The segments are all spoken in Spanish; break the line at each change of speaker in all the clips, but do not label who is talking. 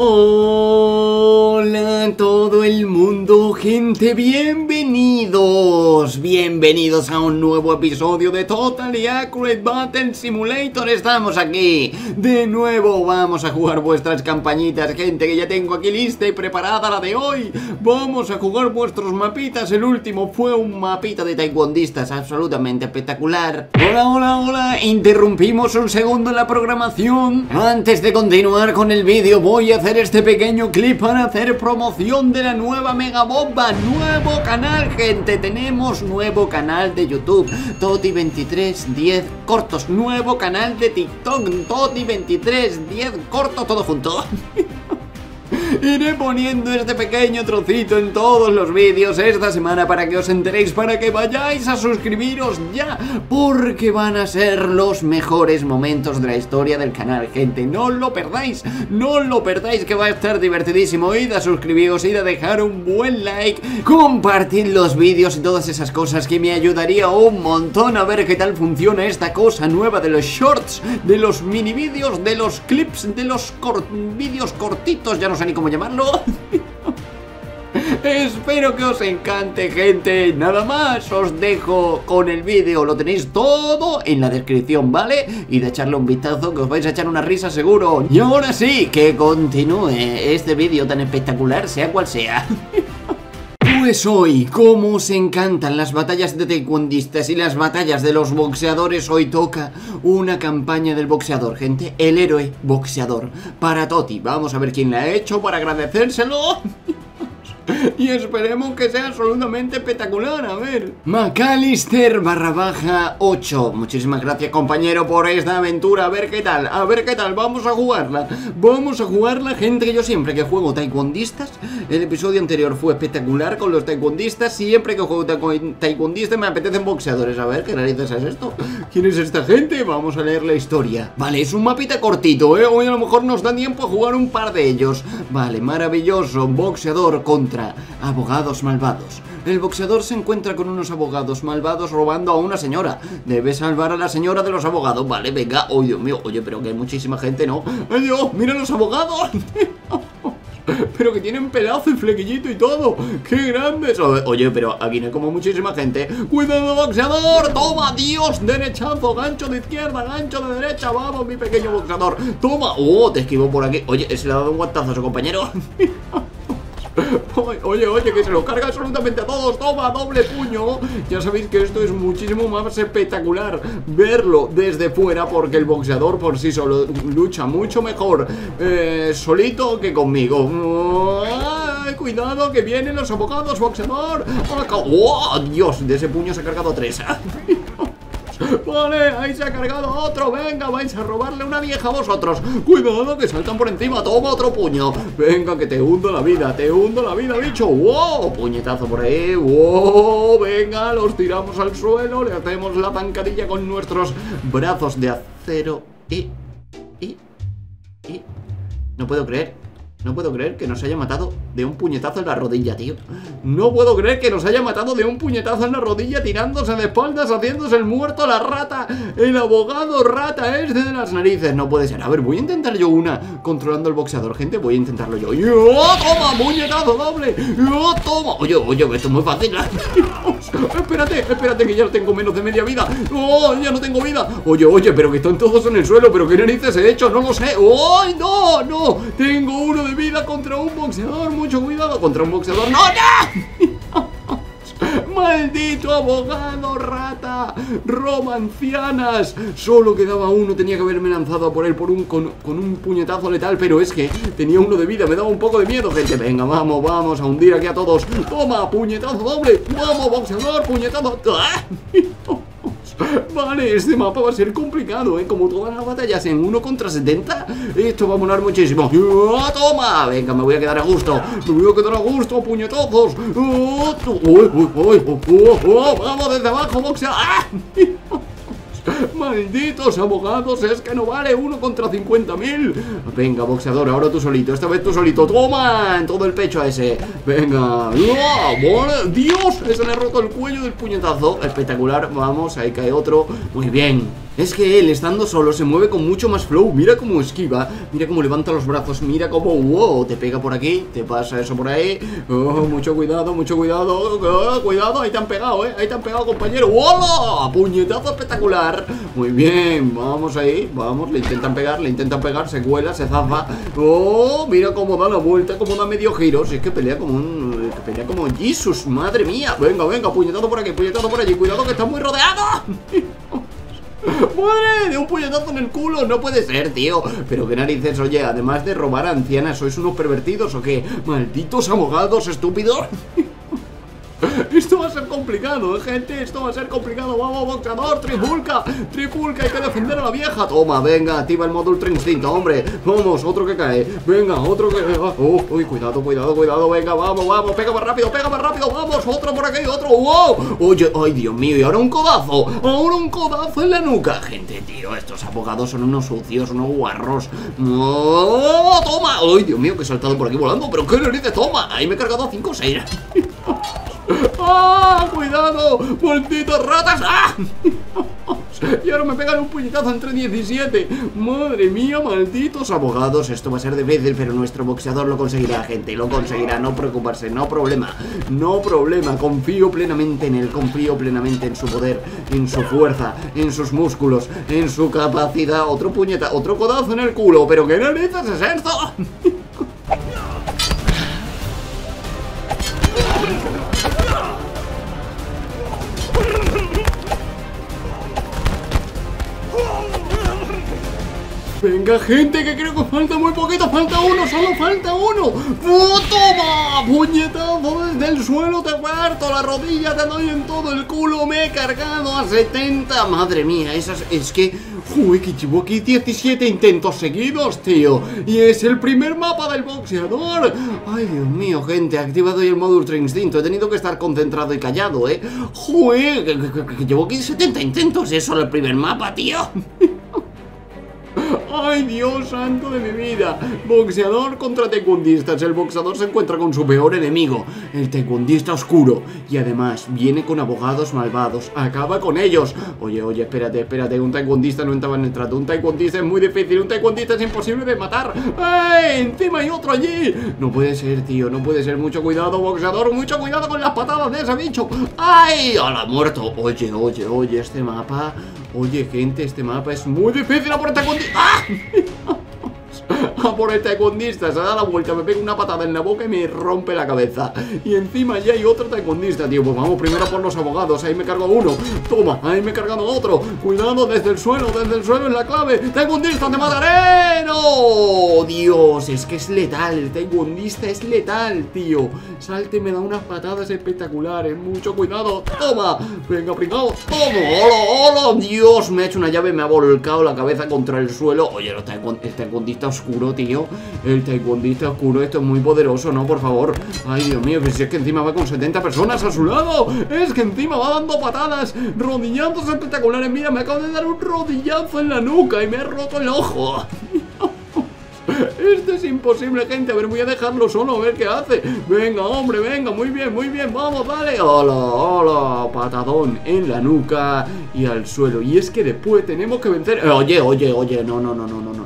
Hola a todo el mundo, gente, bienvenidos, bienvenidos a un nuevo episodio de Totally Accurate Battle Simulator, estamos aquí, de nuevo vamos a jugar vuestras campañitas, gente, que ya tengo aquí lista y preparada la de hoy, vamos a jugar vuestros mapitas, el último fue un mapita de taekwondistas absolutamente espectacular. Hola, hola, hola, interrumpimos un segundo la programación, antes de continuar con el vídeo voy a hacer este pequeño clip para hacer promoción de la nueva Mega Bomba. Nuevo canal, gente, tenemos nuevo canal de YouTube. Toti2310 cortos Nuevo canal de TikTok. Toti2310 cortos, todo junto Iré poniendo este pequeño trocito en todos los vídeos esta semana para que os enteréis, para que vayáis a suscribiros ya, porque van a ser los mejores momentos de la historia del canal, gente. No lo perdáis, no lo perdáis, que va a estar divertidísimo. Id a suscribiros, id a dejar un buen like, compartid los vídeos y todas esas cosas que me ayudaría un montón a ver qué tal funciona esta cosa nueva de los shorts, de los mini vídeos, de los clips, de los vídeos cortitos, ya no sé ni cómo llamarlo. Espero que os encante, gente. Nada más, os dejo con el vídeo. Lo tenéis todo en la descripción, ¿vale? Y de echarle un vistazo que os vais a echar una risa seguro. Y ahora sí, que continúe este vídeo tan espectacular, sea cual sea. Pues hoy, como os encantan las batallas de taekwondistas y las batallas de los boxeadores, hoy toca una campaña del boxeador, gente, el héroe boxeador, para Toti. Vamos a ver quién la ha hecho para agradecérselo. Y esperemos que sea absolutamente espectacular, a ver. McAllister barra baja 8 Muchísimas gracias compañero por esta aventura. A ver qué tal, a ver qué tal, vamos a jugarla. Vamos a jugarla, gente que yo siempre que juego taekwondistas El episodio anterior fue espectacular con los taekwondistas. Siempre que juego taekwondistas me apetecen boxeadores. A ver, ¿qué narices es esto? ¿Quién es esta gente? Vamos a leer la historia. Vale, es un mapita cortito, ¿eh? Hoy a lo mejor nos da tiempo a jugar un par de ellos. Vale, maravilloso, boxeador contra abogados malvados. El boxeador se encuentra con unos abogados malvados robando a una señora. Debe salvar a la señora de los abogados. Vale, venga. Oh, Dios mío. Oye, pero que hay muchísima gente, ¿no? ¡Ay, Dios! ¡Mira los abogados! pero que tienen pelazo y flequillito y todo. ¡Qué grandes! Oye, pero aquí no hay como muchísima gente. ¡Cuidado, boxeador! ¡Toma, Dios! Derechazo, gancho de izquierda, gancho de derecha. Vamos, mi pequeño boxeador. ¡Toma! ¡Oh! Te esquivo por aquí. Oye, ese le ha dado un guantazo a su compañero. Oye, oye, que se lo carga absolutamente a todos. Toma, doble puño. Ya sabéis que esto es muchísimo más espectacular Verlo desde fuera Porque el boxeador por sí solo lucha mucho mejor eh, Solito que conmigo. ¡Ay, Cuidado, que vienen los abogados, boxeador. ¡Oh, Dios! De ese puño se ha cargado tres Vale, ahí se ha cargado otro. Venga, vais a robarle una vieja a vosotros. Cuidado que saltan por encima. Toma otro puño. Venga, que te hundo la vida Te hundo la vida, bicho. ¡Wow! Puñetazo por ahí. ¡Wow! Venga, los tiramos al suelo Le hacemos la zancadilla con nuestros brazos de acero. Y... Y... Y... No puedo creer no puedo creer que nos haya matado de un puñetazo en la rodilla, tío No puedo creer que nos haya matado de un puñetazo en la rodilla Tirándose de espaldas, haciéndose el muerto la rata El abogado rata este de las narices No puede ser, a ver, voy a intentar yo una Controlando el boxeador, gente, voy a intentarlo yo ¡Yo, toma, puñetazo doble! ¡Yo, toma! Oye, oye, esto es muy fácil Espérate, espérate que ya tengo menos de media vida ¡Oh, ya no tengo vida! Oye, oye, pero que están todos en el suelo ¿Pero qué narices he hecho? No lo sé ¡Oh, no, no! Tengo uno de vida contra un boxeador. Mucho cuidado contra un boxeador. ¡No, no! ¡Maldito abogado, rata! ¡Romancianas! Solo quedaba uno, tenía que haberme lanzado por él por un, con, un puñetazo letal, pero es que tenía uno de vida, me daba un poco de miedo, gente. Venga, vamos, vamos a hundir aquí a todos. ¡Toma, puñetazo doble! ¡Vamos, boxeador, puñetazo! Vale, este mapa va a ser complicado, ¿eh? Como todas las batallas en 1 contra 70 Esto va a molar muchísimo ¡Ah, ¡Toma! Venga, me voy a quedar a gusto Me voy a quedar a gusto, puñetazos ¡Uy, uy, uy! ¡Vamos desde abajo, boxea! ¡Ah! Malditos abogados, es que no vale uno contra 50.000 Venga, boxeador, ahora tú solito, esta vez tú solito. Toma, todo el pecho a ese. Venga, ¡Oh, Dios, ese le ha roto el cuello del puñetazo. Espectacular, vamos, ahí cae otro. Muy bien es que él, estando solo, se mueve con mucho más flow. Mira cómo esquiva, mira cómo levanta los brazos Mira cómo, wow, te pega por aquí Te pasa eso por ahí. Oh, Mucho cuidado, mucho cuidado oh, Cuidado, ahí te han pegado, eh, ahí te han pegado, compañero. ¡Hola! Puñetazo espectacular. Muy bien, vamos ahí Vamos, le intentan pegar, le intentan pegar Se cuela, se zafa. ¡Oh! Mira cómo da la vuelta, cómo da medio giro Si es que pelea como un... Pelea como Jesus, madre mía. Venga, venga, puñetazo por aquí, puñetazo por allí Cuidado que está muy rodeado ¡Madre! De un puñetazo en el culo, no puede ser, tío Pero qué narices, oye, además de robar a ancianas ¿Sois unos pervertidos o qué? ¡Malditos abogados estúpidos! Esto va a ser complicado, ¿eh, gente Esto va a ser complicado, vamos, boxeador Trifulca, trifulca, hay que defender a la vieja. Toma, venga, activa el Ultra Instinto Hombre, vamos, otro que cae. Venga, otro que... Oh, uy, cuidado, cuidado, cuidado. Venga, vamos, vamos, pega más rápido, pega más rápido. Vamos, otro por aquí, otro, wow. Oye, ay, Dios mío, y ahora un codazo. Ahora un codazo en la nuca. Gente, tío, estos abogados son unos sucios, unos guarros. ¡Oh, toma! Ay, Dios mío, que he saltado por aquí volando Pero qué dice, toma Ahí me he cargado a 5 o 6 ¡Ah! ¡Cuidado! ¡Malditos ratas! ¡Ah! Y ahora me pegan un puñetazo entre 17 Madre mía, malditos abogados Esto va a ser difícil, pero nuestro boxeador lo conseguirá, gente Lo conseguirá, no preocuparse, no problema No problema, confío plenamente en él Confío plenamente en su poder En su fuerza, en sus músculos En su capacidad, otro puñeta Otro codazo en el culo, pero ¿qué narices es esto? Venga, gente, que creo que falta muy poquito Falta uno, solo falta uno ¡Oh, toma! Puñetazo desde el suelo te parto La rodilla te doy en todo el culo Me he cargado a 70 Madre mía, esas... Es que... Uy, aquí 17 intentos seguidos, tío Y es el primer mapa del boxeador Ay, Dios mío, gente He activado el modo Ultra Instinto He tenido que estar concentrado y callado, ¿eh? Joder, que, llevo aquí 70 intentos Y es solo el primer mapa, tío ¡Ay, Dios santo de mi vida! Boxeador contra taekwondistas. El boxeador se encuentra con su peor enemigo, el taekwondista oscuro. Y además, viene con abogados malvados. ¡Acaba con ellos! Oye, oye, espérate, espérate. Un taekwondista no entraba en el trato. Un taekwondista es muy difícil. Un taekwondista es imposible de matar. ¡Ay! ¡Encima hay otro allí! No puede ser, tío. No puede ser. Mucho cuidado, boxeador. Mucho cuidado con las patadas de ese bicho. ¡Ay! ¡A la muerto! Oye, oye, oye, este mapa... Oye, gente, este mapa es muy difícil a taekwondo. ¡Ah! A por el taekwondista, se da la vuelta, me pega una patada en la boca y me rompe la cabeza. Y encima ya hay otro taekwondista, tío. Pues vamos primero por los abogados, ahí me cargo uno. Toma, ahí me he cargado otro. Cuidado desde el suelo, desde el suelo en la clave. Taekwondista, te mataré ¡No! Dios, es que es letal El taekwondista es letal, tío. Salte me da unas patadas espectaculares. Mucho cuidado, toma Venga, pringado, toma ¡Hola, hola! Dios, me ha hecho una llave, me ha volcado la cabeza contra el suelo. Oye, el taekwondista oscuro, tío El taekwondista oscuro, esto es muy poderoso, ¿no? Por favor Ay, Dios mío, que si es que encima va con 70 personas a su lado Es que encima va dando patadas Rodillazos espectaculares Mira, me acabo de dar un rodillazo en la nuca Y me ha roto el ojo esto es imposible, gente. A ver, voy a dejarlo solo, a ver qué hace. Venga, hombre, venga, muy bien, muy bien. Vamos, dale. Hola, hola. Patadón en la nuca y al suelo. Y es que después tenemos que vencer. Oye, oye, oye, no, no, no, no, no, no.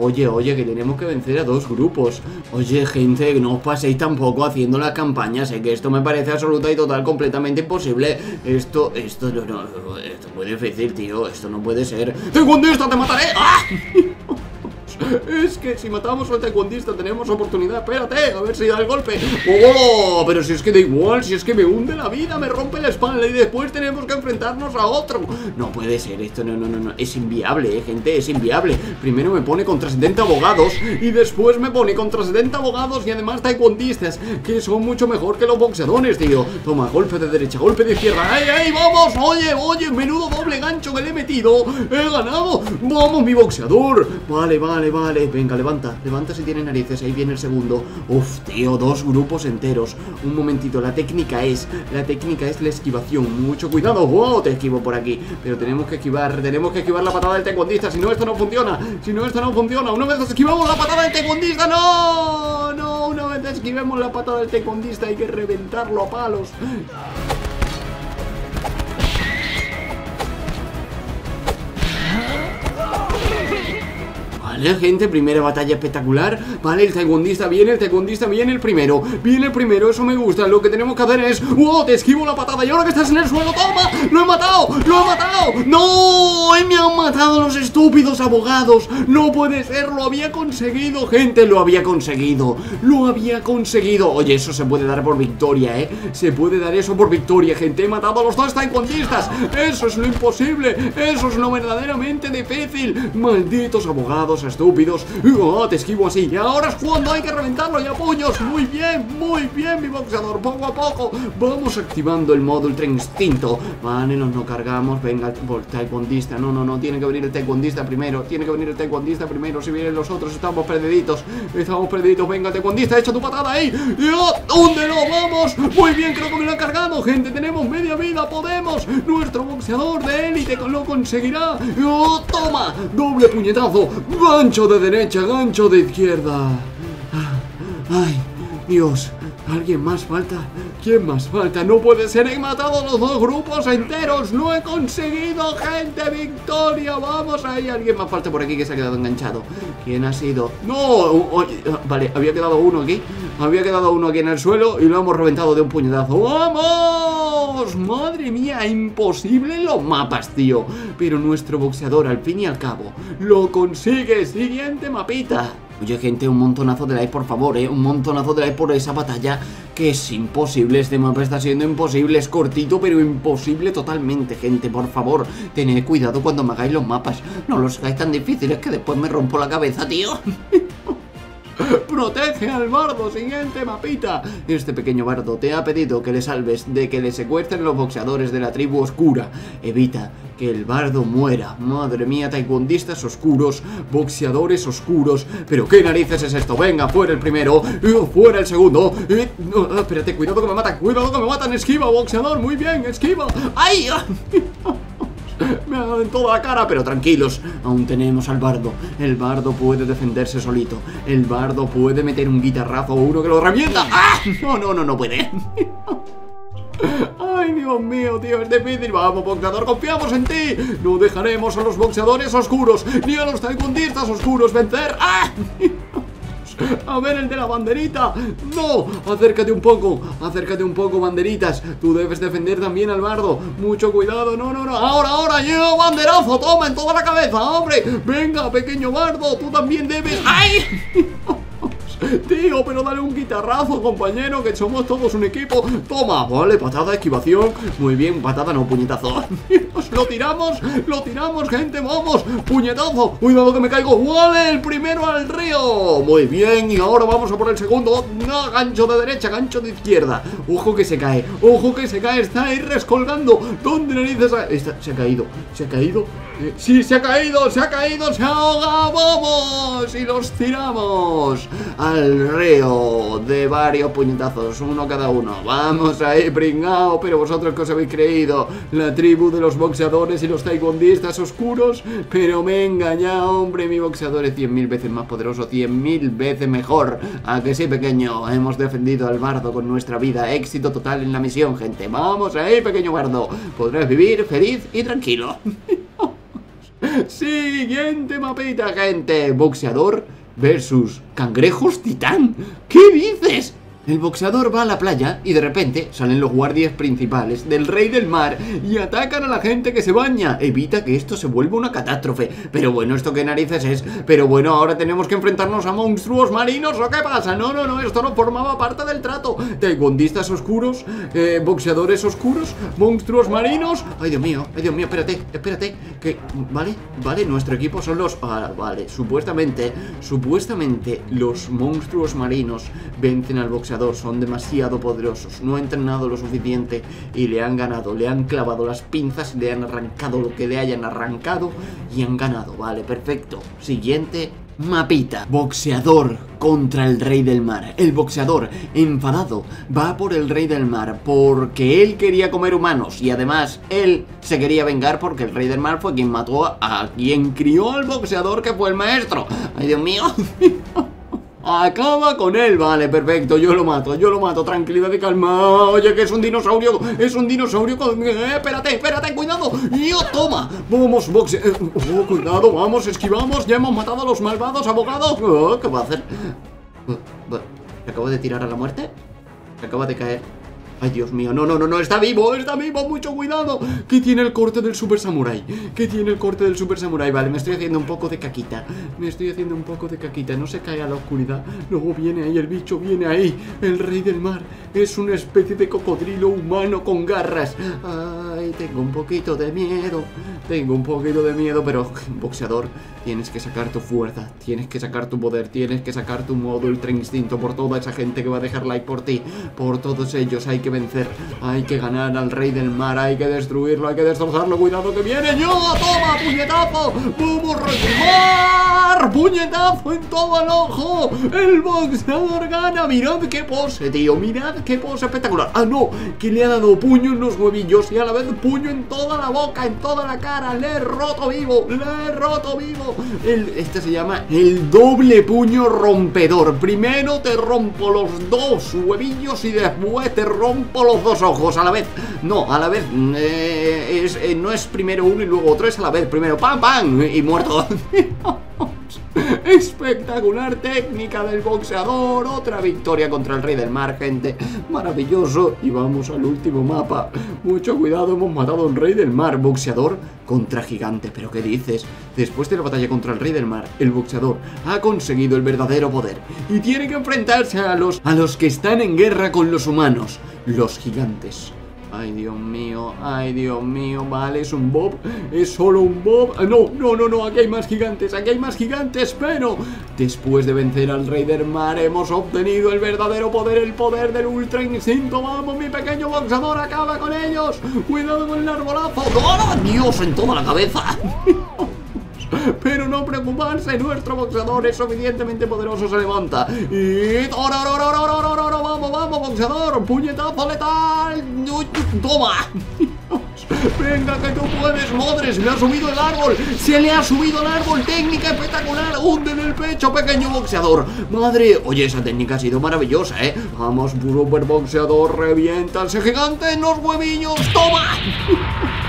Oye, oye, que tenemos que vencer a dos grupos. Oye, gente, no os paséis tampoco haciendo la campaña. Sé que esto me parece absoluta y total, completamente imposible. Esto, esto, no, no, esto es muy difícil, tío. Esto no puede ser. ¡Tengo esto, te mataré! ¡Ah! Es que si matamos al taekwondista tenemos oportunidad. Espérate, a ver si da el golpe. ¡Oh! Pero si es que da igual, si es que me hunde la vida Me rompe la espalda y después tenemos que enfrentarnos a otro. No puede ser esto, no, no, no, no. Es inviable, eh, gente, es inviable. Primero me pone contra 70 abogados Y después me pone contra 70 abogados Y además taekwondistas Que son mucho mejor que los boxeadores, tío. Toma, golpe de derecha, golpe de izquierda. ¡Ay, ay, vamos! Oye, oye, menudo doble gancho que le he metido. He ganado. Vamos, mi boxeador. Vale, vale Vale, venga, levanta, levanta si tiene narices, ahí viene el segundo. Uf, tío, dos grupos enteros. Un momentito, la técnica es, la técnica es la esquivación. Mucho cuidado, wow, te esquivo por aquí. Pero tenemos que esquivar, tenemos que esquivar la patada del taekwondista. Si no, esto no funciona, si no, esto no funciona. Una vez esquivamos la patada del taekwondista, no No, una vez esquivemos la patada del taekwondista Hay que reventarlo a palos Vale, gente, primera batalla espectacular Vale, el taekwondista viene, el taekwondista viene el primero Viene el primero, eso me gusta Lo que tenemos que hacer es ¡Wow! Te esquivo la patada Y ahora que estás en el suelo, ¡toma! ¡Lo he matado! ¡Lo he matado! ¡No! ¡Me han matado los estúpidos abogados! ¡No puede ser! ¡Lo había conseguido, gente! ¡Lo había conseguido! ¡Lo había conseguido! Oye, eso se puede dar por victoria, ¿eh? Se puede dar eso por victoria, gente He matado a los dos taekwondistas ¡Eso es lo imposible! ¡Eso es lo verdaderamente difícil! ¡Malditos abogados! Estúpidos. Oh, Te esquivo así. Y ahora es cuando hay que reventarlo y a puños. Muy bien, muy bien mi boxeador. Poco a poco Vamos activando el modo ultra instinto. Vale, nos no cargamos. Venga, el taekwondista. No, no, no Tiene que venir el taekwondista primero. Tiene que venir el taekwondista primero. Si vienen los otros estamos perdiditos. Estamos perdiditos. Venga, taekwondista Echa tu patada ahí. ¿Dónde lo vamos? Muy bien, creo que me lo cargado. Gente, tenemos media vida. Podemos. Nuestro boxeador de élite lo conseguirá. ¡Oh, toma! Doble puñetazo Gancho de derecha, gancho de izquierda. Ay, Dios. ¿Alguien más falta? ¿Quién más falta? No puede ser, he matado los dos grupos enteros ¡Lo he conseguido, gente! ¡Victoria! ¡Vamos ahí! Alguien más falta por aquí que se ha quedado enganchado ¿Quién ha sido? ¡No! vale, había quedado uno aquí Había quedado uno aquí en el suelo y lo hemos reventado de un puñetazo ¡Vamos! ¡Madre mía! Imposible los mapas, tío Pero nuestro boxeador, al fin y al cabo Lo consigue Siguiente mapita Oye, gente, un montonazo de like, por favor, ¿eh? Un montonazo de like por esa batalla que es imposible. Este mapa está siendo imposible. Es cortito, pero imposible totalmente, gente. Por favor, tened cuidado cuando me hagáis los mapas. No los hagáis tan difíciles que después me rompo la cabeza, tío. Protege al bardo, siguiente mapita. Este pequeño bardo te ha pedido que le salves de que le secuestren los boxeadores de la tribu oscura. Evita que el bardo muera. Madre mía, taekwondistas oscuros, boxeadores oscuros. Pero qué narices es esto. Venga, fuera el primero, fuera el segundo. Eh, espérate, cuidado que me matan, cuidado que me matan. Esquiva, boxeador, muy bien, esquiva. ¡Ay! Me ha dado en toda la cara, pero tranquilos, aún tenemos al bardo. El bardo puede defenderse solito. El bardo puede meter un guitarrazo o uno que lo revienta. ¡Ah! No, no, no, no puede. Ay, Dios mío, tío, es difícil Vamos, boxeador, confiamos en ti No dejaremos a los boxeadores oscuros Ni a los taekwondistas oscuros vencer ¡Ah! A ver el de la banderita. No, acércate un poco Acércate un poco, banderitas. Tú debes defender también al bardo Mucho cuidado, no, no, no. Ahora, ahora, llega banderazo. Toma en toda la cabeza, hombre. Venga, pequeño bardo Tú también debes. ¡Ay! Tío, pero dale un guitarrazo, compañero Que somos todos un equipo. Toma, vale, patada, esquivación. Muy bien, patada, no, puñetazo. Lo tiramos, lo tiramos, gente, vamos. Puñetazo, cuidado que me caigo. Vale, el primero al río. Muy bien, y ahora vamos a por el segundo. No, Gancho de derecha, gancho de izquierda. Ojo que se cae, ojo que se cae. Está ahí rescolgando. ¿Dónde narices se ha caído, se ha caído Sí, se ha caído, se ha caído, se ahoga ¡Vamos! Y los tiramos al río de varios puñetazos, uno cada uno. Vamos ahí, pringao, pero vosotros que os habéis creído, la tribu de los boxeadores y los taekwondistas oscuros, pero me he engañado, hombre, mi boxeador es cien mil veces más poderoso, cien mil veces mejor. A que sí, pequeño, hemos defendido al bardo con nuestra vida, éxito total en la misión, gente. Vamos ahí, pequeño bardo, podrás vivir feliz y tranquilo. Siguiente mapita, gente. Boxeador versus cangrejos titán. ¿Qué dices? El boxeador va a la playa y de repente salen los guardias principales del rey del mar y atacan a la gente que se baña. Evita que esto se vuelva una catástrofe. Pero bueno, ¿esto qué narices es? Pero bueno, ahora tenemos que enfrentarnos a monstruos marinos ¿o qué pasa? No, no, no, esto no formaba parte del trato. Taekwondistas oscuros, eh, boxeadores oscuros, monstruos marinos. Ay, Dios mío, ay, Dios mío, espérate, espérate. Que, vale, vale, nuestro equipo son los... Ah, vale, supuestamente, supuestamente los monstruos marinos vencen al boxeador son demasiado poderosos, no ha entrenado lo suficiente y le han ganado, le han clavado las pinzas, le han arrancado lo que le hayan arrancado y han ganado, vale, perfecto. Siguiente Mapita, boxeador contra el rey del mar. El boxeador, enfadado, va por el rey del mar porque él quería comer humanos y además él se quería vengar porque el rey del mar fue quien mató a quien crió al boxeador que fue el maestro. Ay, Dios mío. Acaba con él, vale, perfecto, yo lo mato, yo lo mato, tranquilidad y calma. Oye, que es un dinosaurio, es un dinosaurio con... Eh, espérate, espérate, cuidado. Yo, toma, vamos, boxe eh, oh, cuidado, vamos, esquivamos. Ya hemos matado a los malvados abogados. Oh, ¿Qué va a hacer? ¿Se acaba de tirar a la muerte? Se acaba de caer Ay, Dios mío, no, no, no, no, está vivo, está vivo, mucho cuidado ¿Qué tiene el corte del Super Samurai? ¿Qué tiene el corte del Super Samurai? Vale, me estoy haciendo un poco de caquita Me estoy haciendo un poco de caquita, no se cae a la oscuridad Luego viene ahí el bicho, viene ahí El rey del mar Es una especie de cocodrilo humano con garras Ay, tengo un poquito de miedo Tengo un poquito de miedo, pero boxeador Tienes que sacar tu fuerza, tienes que sacar tu poder Tienes que sacar tu modo ultra instinto Por toda esa gente que va a dejar like por ti Por todos ellos hay que vencer, hay que ganar al rey del mar, hay que destruirlo, hay que destrozarlo, cuidado que viene yo, toma, puñetazo, vamos mar, puñetazo en todo el ojo, el boxeador gana, mirad qué pose, tío, mirad qué pose espectacular, ah no, que le ha dado puño en los huevillos y a la vez puño en toda la boca, en toda la cara, le he roto vivo, le he roto vivo, el, este se llama el doble puño rompedor, primero te rompo los dos huevillos y después te rompo por los dos ojos a la vez. No, a la vez. Eh, es, eh, no es primero uno y luego otro, es a la vez. Primero ¡pam, pam! Y muerto. Espectacular técnica del boxeador Otra victoria contra el rey del mar, gente Maravilloso Y vamos al último mapa Mucho cuidado, hemos matado a un rey del mar Boxeador contra gigante ¿Pero qué dices? Después de la batalla contra el rey del mar El boxeador ha conseguido el verdadero poder Y tiene que enfrentarse a los, a los que están en guerra con los humanos Los gigantes. Ay, Dios mío, ay, Dios mío, vale, es un Bob, es solo un Bob. Ah, No, no, no, no, aquí hay más gigantes, aquí hay más gigantes, pero Después de vencer al Rey del Mar hemos obtenido el verdadero poder, el poder del Ultra Instinto. Vamos, mi pequeño boxador, acaba con ellos. Cuidado con el arbolazo. ¡Oh, Dios, en toda la cabeza! Pero no preocuparse, nuestro boxeador es suficientemente poderoso, se levanta Y... ¡Vamos, vamos, boxeador! ¡Puñetazo letal! ¡Toma! Venga, que tú puedes, madre, se le ha subido el árbol Se le ha subido el árbol, técnica espectacular Hunde en el pecho, pequeño boxeador Madre, oye, esa técnica ha sido maravillosa, ¿eh? Vamos, super boxeador, revienta ese gigante en los huevillos ¡Toma!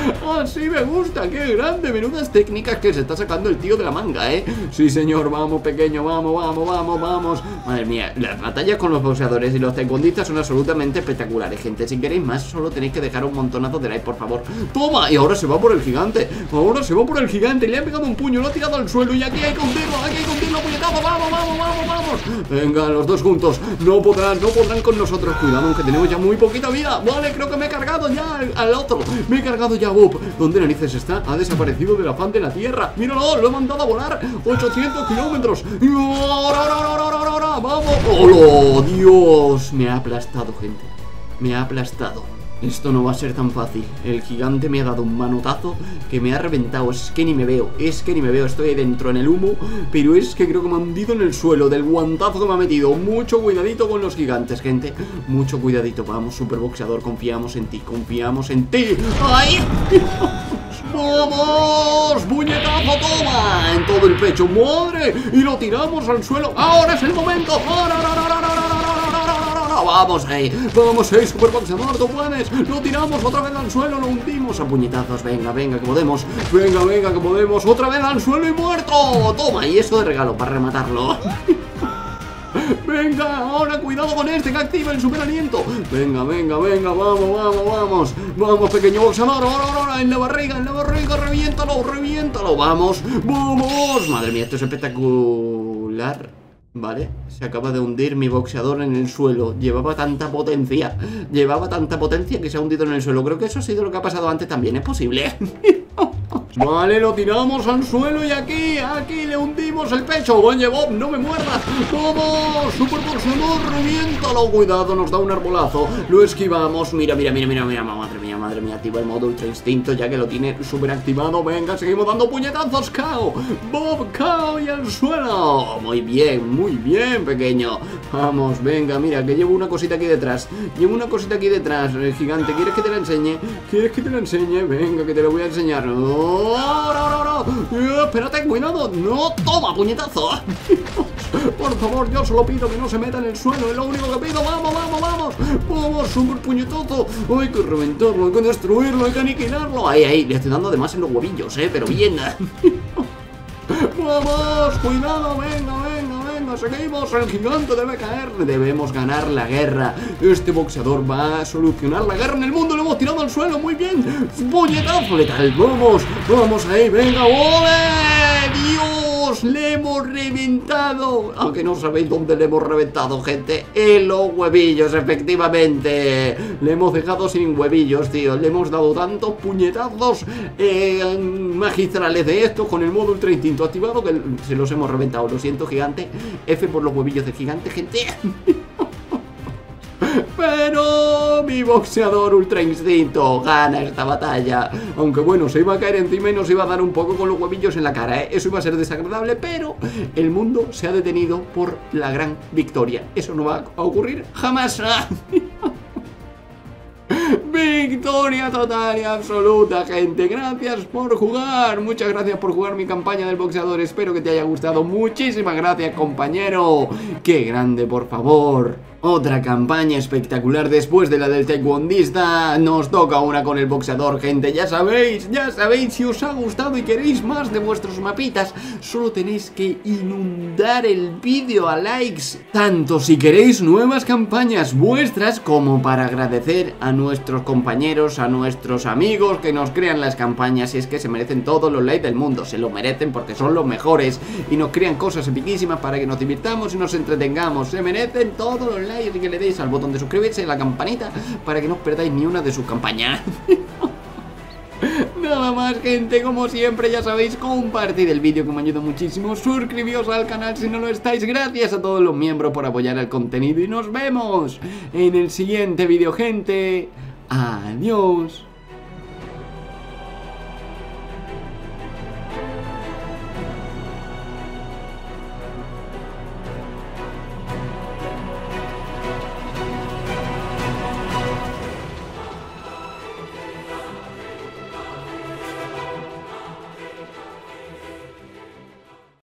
Así me gusta, qué grande Menudas técnicas que se está sacando el tío de la manga, ¿eh? Sí, señor, vamos, pequeño, vamos, vamos, vamos, vamos Madre mía, las batallas con los boxeadores y los taekwondistas son absolutamente espectaculares, gente Si queréis más, solo tenéis que dejar un montonazo de like, por favor ¡Toma! Y ahora se va por el gigante Ahora se va por el gigante, le ha pegado un puño, lo ha tirado al suelo Y aquí hay que hundirlo, aquí hay que hundirlo, puñetazo ¡Vamos, vamos, vamos, vamos! Venga, los dos juntos No podrán, no podrán con nosotros Cuidado, aunque tenemos ya muy poquita vida Vale, creo que me he cargado ya al, otro Me he cargado ya Bob ¿Dónde narices está? Ha desaparecido de la fan de la Tierra ¡Míralo! ¡Lo he mandado a volar! ¡800 kilómetros! ¡Vamos! ¡Oh, Dios! Me ha aplastado, gente Me ha aplastado esto no va a ser tan fácil. El gigante me ha dado un manotazo que me ha reventado. Es que ni me veo, es que ni me veo. Estoy ahí dentro en el humo, pero es que creo que me ha hundido en el suelo del guantazo que me ha metido. Mucho cuidadito con los gigantes, gente. Mucho cuidadito. Vamos, superboxeador, confiamos en ti, confiamos en ti. ¡Ay! ¡Vamos! ¡Puñetazo, toma! En todo el pecho, ¡madre! Y lo tiramos al suelo. ¡Ahora es el momento! Vamos ahí, vamos ahí, superboxeador, tú puedes, lo tiramos otra vez al suelo, lo hundimos a puñetazos, venga, venga, que podemos, venga, venga, que podemos, otra vez al suelo y muerto, toma, y eso de regalo para rematarlo. Venga, ahora cuidado con este que activa el super aliento Venga, venga, venga, vamos, vamos, vamos. Vamos, pequeño boxeador, ahora, ahora, en la barriga, en la barriga, reviéntalo, reviéntalo. Vamos, vamos. Madre mía, esto es espectacular Vale, se acaba de hundir mi boxeador en el suelo. Llevaba tanta potencia Llevaba tanta potencia que se ha hundido en el suelo. Creo que eso ha sido lo que ha pasado antes también. ¿Es posible? Vale, lo tiramos al suelo y aquí, aquí le hundimos el pecho Oye, Bob, no me muerdas ¡Vamos! ¡Super boxeador, reviéntalo! Cuidado, nos da un arbolazo Lo esquivamos Mira, mira, mira, mira, mira Madre mía, madre mía Activa el modo ultra instinto ya que lo tiene súper activado Venga, seguimos dando puñetazos ¡Cao! ¡Bob, cao! Y al suelo Muy bien, muy bien, pequeño Vamos, venga, mira, que llevo una cosita aquí detrás Llevo una cosita aquí detrás, eh, gigante ¿Quieres que te la enseñe? ¿Quieres que te la enseñe? Venga, que te la voy a enseñar ¡Oh, ahora, ahora, ahora! Eh, espérate, cuidado ¡No! ¡Toma, puñetazo! Por favor, yo solo pido que no se meta en el suelo Es lo único que pido ¡Vamos, vamos, vamos! ¡Vamos, super puñetazo! Hay que reventarlo, hay que destruirlo, hay que aniquilarlo Ahí, ahí, le estoy dando además en los huevillos, ¿eh? Pero bien ¡Vamos! ¡Cuidado! ¡Venga, venga, ¡Seguimos! ¡El gigante debe caer! Debemos ganar la guerra. Este boxeador va a solucionar la guerra en el mundo. Lo hemos tirado al suelo. ¡Muy bien! ¡Puñetazo letal! ¡Vamos! ¡Vamos ahí! ¡Venga! ¡Ole! Le hemos reventado. Aunque no sabéis dónde le hemos reventado, gente. En los huevillos, efectivamente. Le hemos dejado sin huevillos, tío. Le hemos dado tantos puñetazos eh, magistrales de estos Con el modo ultra instinto activado Que se los hemos reventado, lo siento, gigante. F por los huevillos de gigante, gente Pero mi boxeador ultra instinto gana esta batalla. Aunque bueno, se iba a caer encima y nos iba a dar un poco con los huevillos en la cara ¿eh? Eso iba a ser desagradable, pero el mundo se ha detenido por la gran victoria. Eso no va a ocurrir jamás. Victoria total y absoluta, gente. Gracias por jugar. Muchas gracias por jugar mi campaña del boxeador. Espero que te haya gustado. Muchísimas gracias, compañero. Qué grande, por favor otra campaña espectacular después de la del taekwondista. Nos toca una con el boxeador, gente Ya sabéis, ya sabéis Si os ha gustado y queréis más de vuestros mapitas Solo tenéis que inundar el vídeo a likes. Tanto si queréis nuevas campañas vuestras Como para agradecer a nuestros compañeros A nuestros amigos que nos crean las campañas. Y es que se merecen todos los likes del mundo Se lo merecen porque son los mejores. Y nos crean cosas epiquísimas para que nos divirtamos y nos entretengamos. Se merecen todos los likes y que le deis al botón de suscribirse la campanita para que no os perdáis ni una de sus campañas. Nada más gente, como siempre ya sabéis, compartid el vídeo que me ayuda muchísimo, suscribíos al canal si no lo estáis, gracias a todos los miembros por apoyar el contenido y nos vemos en el siguiente vídeo gente, adiós.